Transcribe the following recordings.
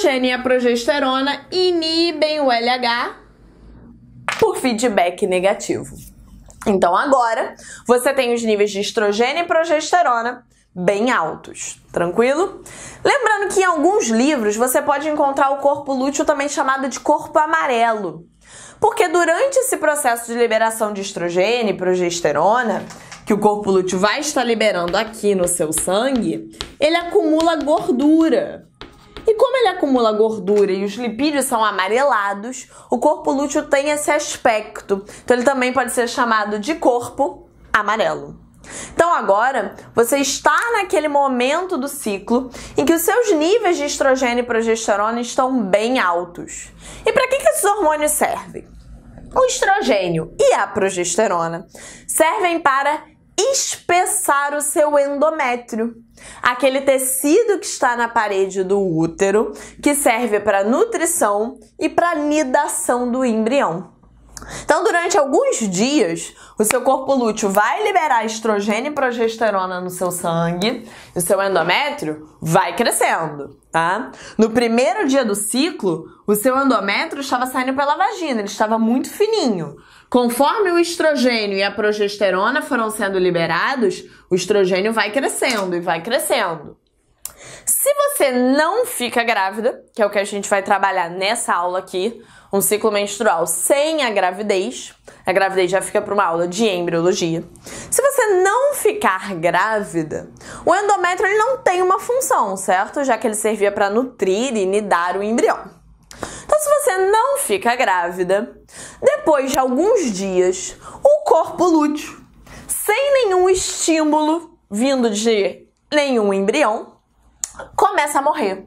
estrogênio e a progesterona inibem o LH por feedback negativo. Então agora você tem os níveis de estrogênio e progesterona bem altos, tranquilo? Lembrando que em alguns livros você pode encontrar o corpo lúteo também chamado de corpo amarelo. Porque durante esse processo de liberação de estrogênio e progesterona, que o corpo lúteo vai estar liberando aqui no seu sangue, ele acumula gordura. E como ele acumula gordura e os lipídios são amarelados, o corpo lúteo tem esse aspecto. Então ele também pode ser chamado de corpo amarelo. Então agora você está naquele momento do ciclo em que os seus níveis de estrogênio e progesterona estão bem altos. E para que, que esses hormônios servem? O estrogênio e a progesterona servem para espessar o seu endométrio, aquele tecido que está na parede do útero, que serve para nutrição e para nidação do embrião. Então, durante alguns dias, o seu corpo lúteo vai liberar estrogênio e progesterona no seu sangue, e o seu endométrio vai crescendo, tá? No primeiro dia do ciclo, o seu endométrio estava saindo pela vagina, ele estava muito fininho. Conforme o estrogênio e a progesterona foram sendo liberados, o estrogênio vai crescendo e vai crescendo. Se você não fica grávida, que é o que a gente vai trabalhar nessa aula aqui, um ciclo menstrual sem a gravidez, a gravidez já fica para uma aula de embriologia. Se você não ficar grávida, o endométrio ele não tem uma função, certo? Já que ele servia para nutrir e nidar o embrião. Você não fica grávida, depois de alguns dias, o corpo lúteo, sem nenhum estímulo vindo de nenhum embrião, começa a morrer.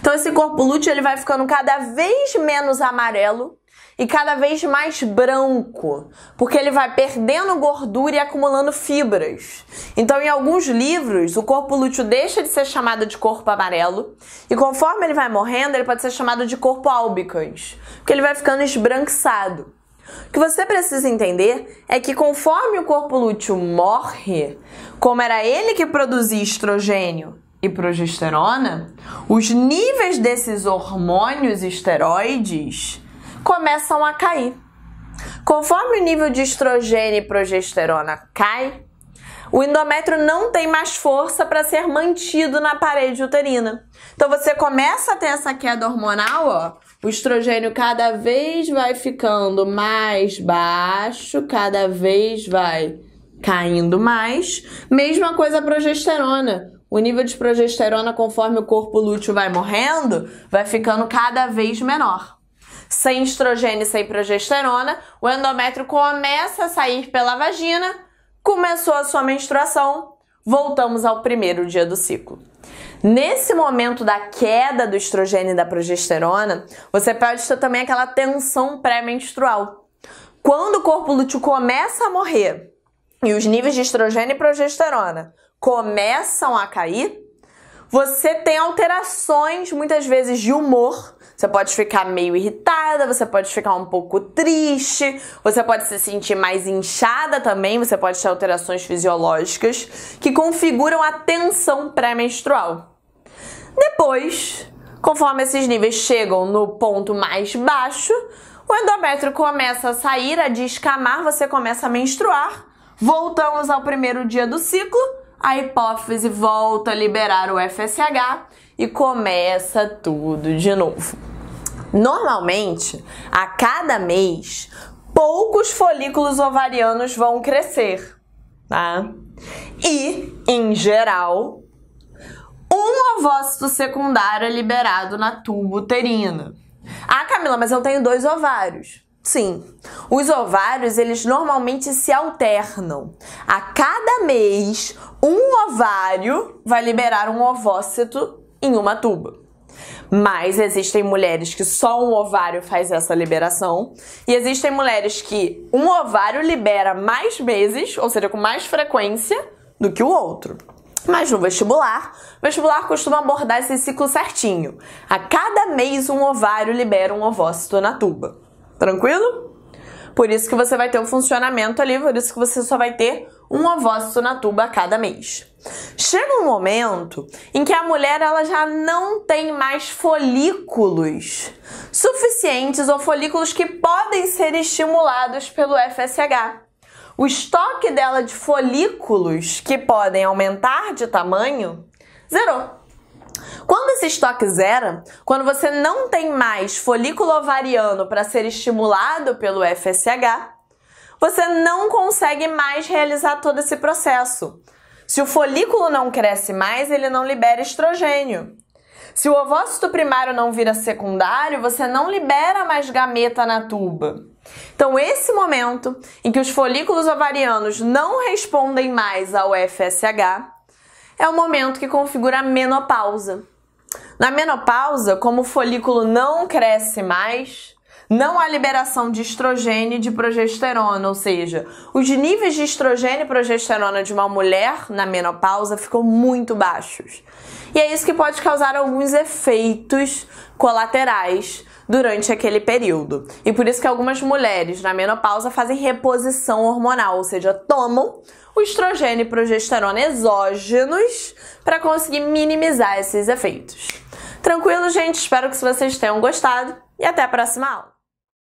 Então esse corpo lúteo ele vai ficando cada vez menos amarelo e cada vez mais branco, porque ele vai perdendo gordura e acumulando fibras. Então, em alguns livros, o corpo lúteo deixa de ser chamado de corpo amarelo e conforme ele vai morrendo, ele pode ser chamado de corpo albicans, porque ele vai ficando esbranquiçado. O que você precisa entender é que conforme o corpo lúteo morre, como era ele que produzia estrogênio e progesterona, os níveis desses hormônios esteroides começam a cair. Conforme o nível de estrogênio e progesterona cai, o endométrio não tem mais força para ser mantido na parede uterina. Então você começa a ter essa queda hormonal, ó. O estrogênio cada vez vai ficando mais baixo, cada vez vai caindo mais. Mesma coisa a progesterona. O nível de progesterona, conforme o corpo lúteo vai morrendo, vai ficando cada vez menor. Sem estrogênio e sem progesterona, o endométrio começa a sair pela vagina, começou a sua menstruação, voltamos ao primeiro dia do ciclo. Nesse momento da queda do estrogênio e da progesterona, você pode ter também aquela tensão pré-menstrual. Quando o corpo lúteo começa a morrer e os níveis de estrogênio e progesterona começam a cair, você tem alterações muitas vezes de humor. Você pode ficar meio irritada, você pode ficar um pouco triste, você pode se sentir mais inchada também, você pode ter alterações fisiológicas que configuram a tensão pré-menstrual. Depois, conforme esses níveis chegam no ponto mais baixo, o endométrio começa a sair, a descamar, você começa a menstruar. Voltamos ao primeiro dia do ciclo a hipófise volta a liberar o FSH e começa tudo de novo. Normalmente, a cada mês, poucos folículos ovarianos vão crescer, tá? E, em geral, um ovócito secundário é liberado na tuba uterina. Ah, Camila, mas eu tenho dois ovários. Sim, os ovários eles normalmente se alternam. A cada mês, um ovário vai liberar um ovócito em uma tuba. Mas existem mulheres que só um ovário faz essa liberação, e existem mulheres que um ovário libera mais vezes, ou seja, com mais frequência, do que o outro. Mas no vestibular, o vestibular costuma abordar esse ciclo certinho. A cada mês, um ovário libera um ovócito na tuba. Tranquilo? Por isso que você vai ter o funcionamento ali, por isso que você só vai ter um ovócito na tuba a cada mês. Chega um momento em que a mulher ela já não tem mais folículos suficientes ou folículos que podem ser estimulados pelo FSH. O estoque dela de folículos que podem aumentar de tamanho zerou. Quando esse estoque zera, quando você não tem mais folículo ovariano para ser estimulado pelo FSH, você não consegue mais realizar todo esse processo. Se o folículo não cresce mais, ele não libera estrogênio. Se o ovócito primário não vira secundário, você não libera mais gameta na tuba. Então, esse momento em que os folículos ovarianos não respondem mais ao FSH é o momento que configura a menopausa. Na menopausa, como o folículo não cresce mais, não há liberação de estrogênio e de progesterona, ou seja, os níveis de estrogênio e progesterona de uma mulher na menopausa ficam muito baixos. E é isso que pode causar alguns efeitos colaterais durante aquele período. E por isso que algumas mulheres na menopausa fazem reposição hormonal, ou seja, tomam o estrogênio e progesterona exógenos para conseguir minimizar esses efeitos. Tranquilo, gente? Espero que vocês tenham gostado e até a próxima aula.